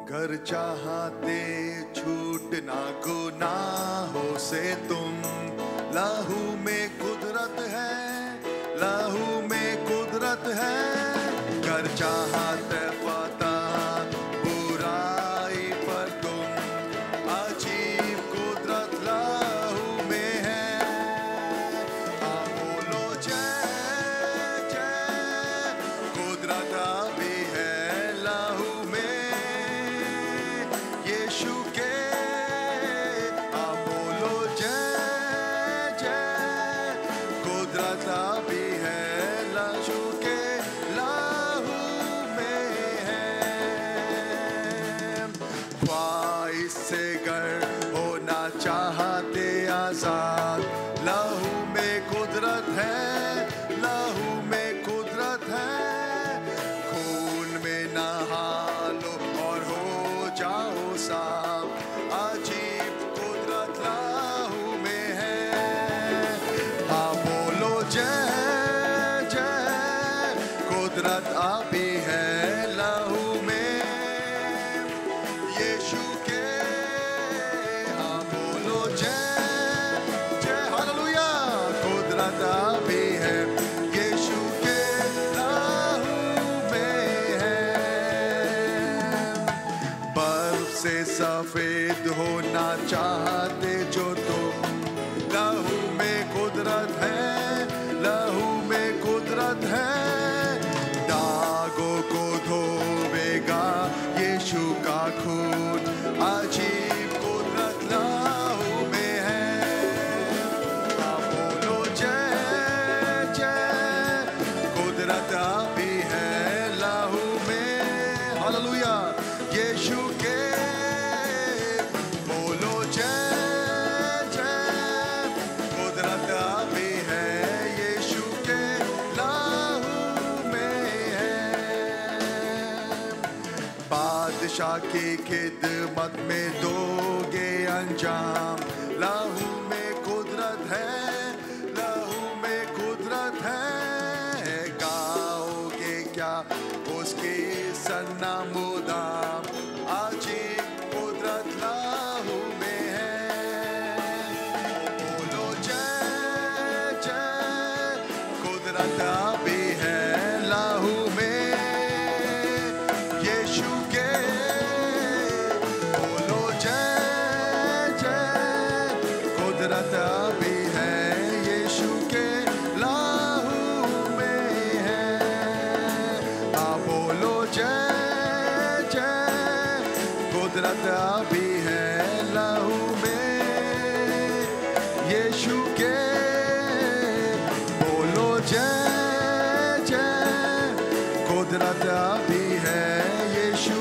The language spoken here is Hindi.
अगर चाहते छूट छूटना गुनाहों से तुम। लहू में कुदरत है, लहू में कुदरत है। घर चाहते पता, बुराई पर तुम। अजीब कुदरत लहू में है। बोलो ख्वाहिश से गर होना चाहते आज़ाद। लहू में कुदरत है से सफ़ेद होना चाहते जो तुम लहू में कुदरत है, लहू में कुदरत है। दागों को धोवेगा यीशु का खून अजीब हालेलुया यीशु बोलो जय कुदरत अभी है यीशु के लहू में है। बादशाह की खिदमत में दोगे अंजाम। लहू में कुदरत है, लहू में कुदरत है। गाओगे क्या उसकी सन्ना मुदाम अजीब कुदरत लहू में है। बोलो जय जय कुदरत अभी कुदरत अभी है लहू में। यीशु के बोलो जय जय। कुदरत अभी है यीशु